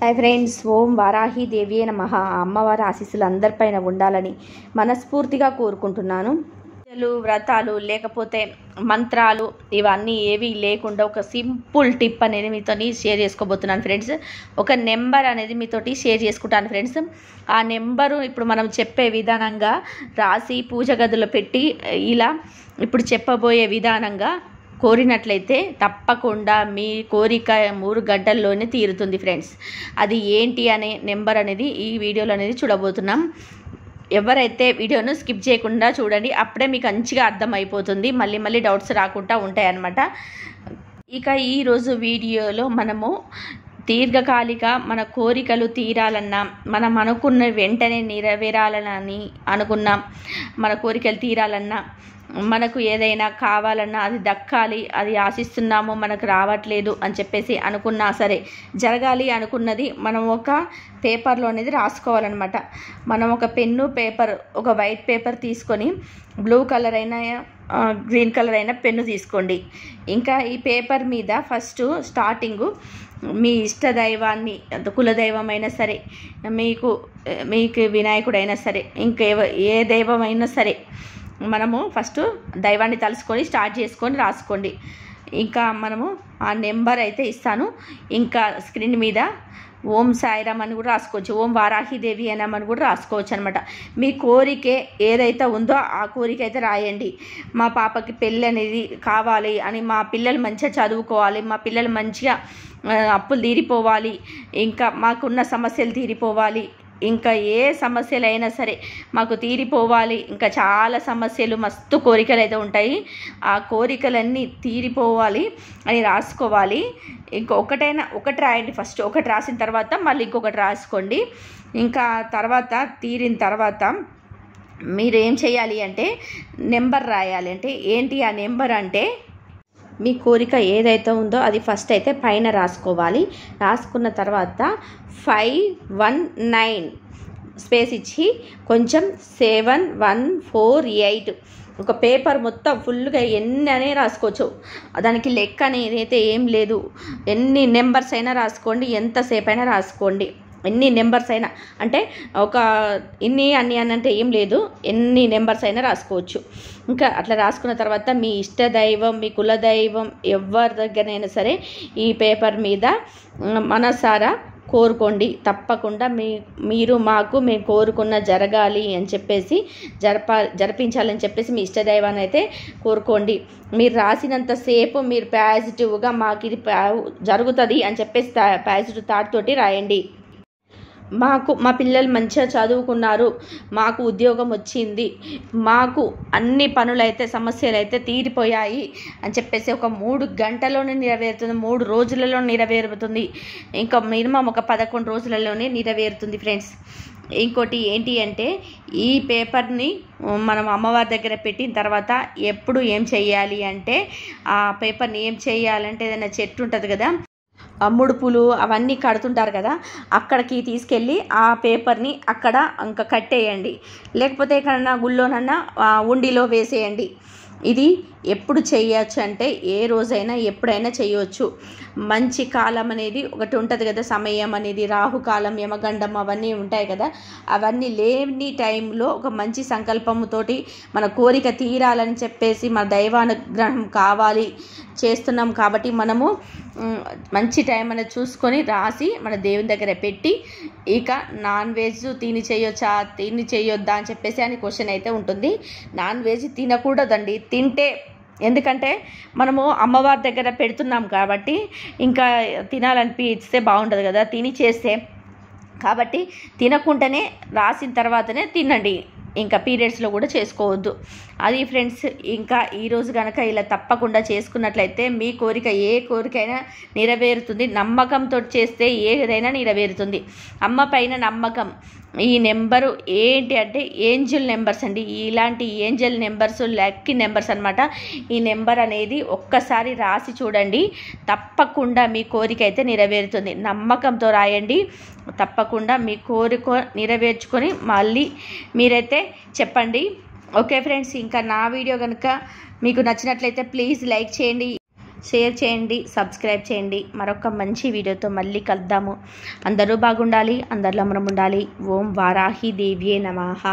Hi friends Om Varahi దేవియే నమః. అమ్మవారి ఆశీస్సులు అందరిపైన ఉండాలని మనస్ఫూర్తిగా కోరుకుంటున్నాను. పూజలు వ్రతాలు లేకపోతే మంత్రాలు ఇవన్నీ ఏవి లేకుండా ఒక సింపుల్ టిప్ అనేది మీతో షేర్ చేసుకోబోతున్నాను ఫ్రెండ్స్. ఒక నెంబర్ అనేది మీతోటి షేర్ చేసుకుంటాను ఫ్రెండ్స్. ఆ నెంబరు ఇప్పుడు మనం చెప్పే విధానంగా రాసి పూజ గదిలో పెట్టి ఇలా ఇప్పుడు చెప్పబోయే విధానంగా కోరినట్లయితే తప్పకుండా మీ కోరిక మూడు గంటల్లోనే తీరుతుంది ఫ్రెండ్స్. అది ఏంటి అనే నెంబర్ అనేది ఈ వీడియోలో అనేది చూడబోతున్నాం. ఎవరైతే వీడియోను స్కిప్ చేయకుండా చూడండి అప్పుడే మీకు మంచిగా అర్థమైపోతుంది. మళ్ళీ మళ్ళీ డౌట్స్ రాకుండా ఉంటాయన్నమాట. ఇక ఈరోజు వీడియోలో మనము దీర్ఘకాలిక మన కోరికలు తీరాలన్నా మనం అనుకున్న వెంటనే నెరవేరాలని అనుకున్నాం మన కోరికలు తీరాలన్నా మనకు ఏదైనా కావాలన్నా అది దక్కాలి అది ఆశిస్తున్నాము మనకు రావట్లేదు అని చెప్పేసి అనుకున్నా సరే జరగాలి అనుకున్నది మనం ఒక పేపర్లో అనేది రాసుకోవాలన్నమాట. మనం ఒక పెన్ను పేపర్ ఒక వైట్ పేపర్ తీసుకొని బ్లూ కలర్ అయినా గ్రీన్ కలర్ అయినా పెన్ను తీసుకోండి. ఇంకా ఈ పేపర్ మీద ఫస్ట్ స్టార్టింగు మీ ఇష్ట దైవాన్ని కులదైవమైనా అయినా సరే మీకు మీకు వినాయకుడైనా సరే ఇంకే ఏ దైవం అయినా సరే మనము ఫస్ట్ దైవాన్ని తలుసుకొని స్టార్ట్ చేసుకొని రాసుకోండి. ఇంకా మనము ఆ నెంబర్ అయితే ఇస్తాను. ఇంకా స్క్రీన్ మీద ఓం సాయిరామ్ అని కూడా రాసుకోవచ్చు. ఓం వారాహిదేవి అని కూడా రాసుకోవచ్చు అనమాట మీ కోరికే ఏదైతే ఉందో ఆ కోరిక అయితే రాయండి. మా పాపకి పెళ్ళి అనేది కావాలి అని మా పిల్లలు మంచిగా చదువుకోవాలి. మా పిల్లలు మంచిగా అప్పులు తీరిపోవాలి. ఇంకా మాకున్న సమస్యలు తీరిపోవాలి. ఇంకా ఏ సమస్యలు అయినా సరే మాకు తీరిపోవాలి. ఇంకా చాలా సమస్యలు మస్తు కోరికలు అయితే ఉంటాయి. ఆ కోరికలన్నీ తీరిపోవాలి అని రాసుకోవాలి. ఇంకా ఒకటైనా ఒకటి రాయండి ఫస్ట్. ఒకటి రాసిన తర్వాత మళ్ళీ ఇంకొకటి రాసుకోండి. ఇంకా తర్వాత తీరిన తర్వాత మీరు ఏం చేయాలి అంటే నెంబర్ రాయాలి అంటే ఏంటి ఆ నెంబర్ అంటే మీ కోరిక ఏదైతే ఉందో అది ఫస్ట్ అయితే పైన రాసుకోవాలి. రాసుకున్న తర్వాత ఫైవ్ వన్ నైన్ స్పేస్ ఇచ్చి కొంచెం సెవెన్ వన్ ఫోర్ ఎయిట్ ఒక పేపర్ మొత్తం ఫుల్గా ఎన్ని అనే రాసుకోవచ్చు. దానికి లెక్క అనేది అయితే ఏం లేదు. ఎన్ని నెంబర్స్ అయినా రాసుకోండి ఎంతసేపు అయినా రాసుకోండి. ఎన్ని నెంబర్స్ అయినా అంటే ఒక ఇన్ని అన్ని అని అంటే ఏం లేదు ఎన్ని నెంబర్స్ అయినా రాసుకోవచ్చు. ఇంకా అట్లా రాసుకున్న తర్వాత మీ ఇష్ట దైవం మీ కులదైవం ఎవరి దగ్గరైనా సరే ఈ పేపర్ మీద మనసారా కోరుకోండి. తప్పకుండా మీ మీరు మాకు మేము కోరుకున్న జరగాలి అని చెప్పేసి జరప జరిపించాలని చెప్పేసి మీ ఇష్టదైవాన్ని అయితే కోరుకోండి. మీరు రాసినంతసేపు మీరు పాజిటివ్గా మాకు ఇది జరుగుతుంది అని చెప్పేసి పాజిటివ్ థాట్ తోటి రాయండి. మాకు మా పిల్లలు మంచిగా చదువుకున్నారు. మాకు ఉద్యోగం వచ్చింది. మాకు అన్ని పనులైతే సమస్యలు అయితే తీరిపోయాయి అని చెప్పేసి ఒక మూడు గంటలోనే నెరవేరుతుంది మూడు రోజులలో నెరవేరుతుంది. ఇంకా మినిమం ఒక పదకొండు రోజులలోనే నెరవేరుతుంది ఫ్రెండ్స్. ఇంకోటి ఏంటి అంటే ఈ పేపర్ని మనం అమ్మవారి దగ్గర పెట్టిన తర్వాత ఎప్పుడు ఏం చేయాలి అంటే ఆ పేపర్ని ఏం చేయాలంటే ఏదైనా చెట్టు ఉంటుంది కదా ముడుపులు అవన్నీ కడుతుంటారు కదా అక్కడికి తీసుకెళ్ళి ఆ పేపర్ని అక్కడ ఇంకా కట్టేయండి. లేకపోతే ఎక్కడన్నా గుళ్ళోనన్నా ఉండిలో వేసేయండి. ఇది ఎప్పుడు చేయొచ్చు అంటే ఏ రోజైనా ఎప్పుడైనా చేయవచ్చు మంచి కాలం అనేది ఒకటి ఉంటుంది కదా సమయం అనేది రాహుకాలం యమగండం అవన్నీ ఉంటాయి కదా. అవన్నీ లేని టైంలో ఒక మంచి సంకల్పముతోటి మన కోరిక తీరాలని చెప్పేసి మన దైవానుగ్రహం కావాలి చేస్తున్నాం కాబట్టి మనము మంచి టైం అనేది చూసుకొని రాసి మన దేవుని దగ్గర పెట్టి ఇక నాన్ వెజ్ తిని చేయొచ్చా తిని చేయొద్దా అని చెప్పేసి అని క్వశ్చన్ అయితే ఉంటుంది. నాన్ వెజ్ తినకూడదండి తింటే. ఎందుకంటే మనము అమ్మవారి దగ్గర పెడుతున్నాం కాబట్టి ఇంకా తినాలనిపిస్తే బాగుంటుంది కదా తిని చేస్తే. కాబట్టి తినకుండానే రాసిన తర్వాతనే తినండి. ఇంకా పీరియడ్స్లో కూడా చేసుకోవద్దు. అది ఫ్రెండ్స్ ఇంకా ఈరోజు కనుక ఇలా తప్పకుండా చేసుకున్నట్లయితే మీ కోరిక ఏ కోరికైనా నెరవేరుతుంది. నమ్మకంతో చేస్తే ఏదైనా నెరవేరుతుంది. అమ్మ పైన నమ్మకం. ఈ నెంబరు ఏంటి అంటే ఏంజిల్ నెంబర్స్ అండి. ఇలాంటి ఏంజల్ నెంబర్స్ లక్కీ నెంబర్స్ అనమాట ఈ నెంబర్ అనేది ఒక్కసారి రాసి చూడండి. తప్పకుండా మీ కోరిక అయితే నెరవేరుతుంది. నమ్మకంతో రాయండి. తప్పకుండా మీ కోరిక నెరవేర్చుకొని మళ్ళీ మీరైతే చెప్పండి. ఓకే ఫ్రెండ్స్ ఇంకా నా వీడియో కనుక మీకు నచ్చినట్లయితే ప్లీజ్ లైక్ చేయండి. షేర్ చేయండి సబ్స్క్రైబ్ చేయండి. మరొక మంచి వీడియోతో మళ్ళీ కలుద్దాము. అందరూ బాగుండాలి అందరిలో మనం ఉండాలి. ఓం వారాహి దేవ్యే నమః.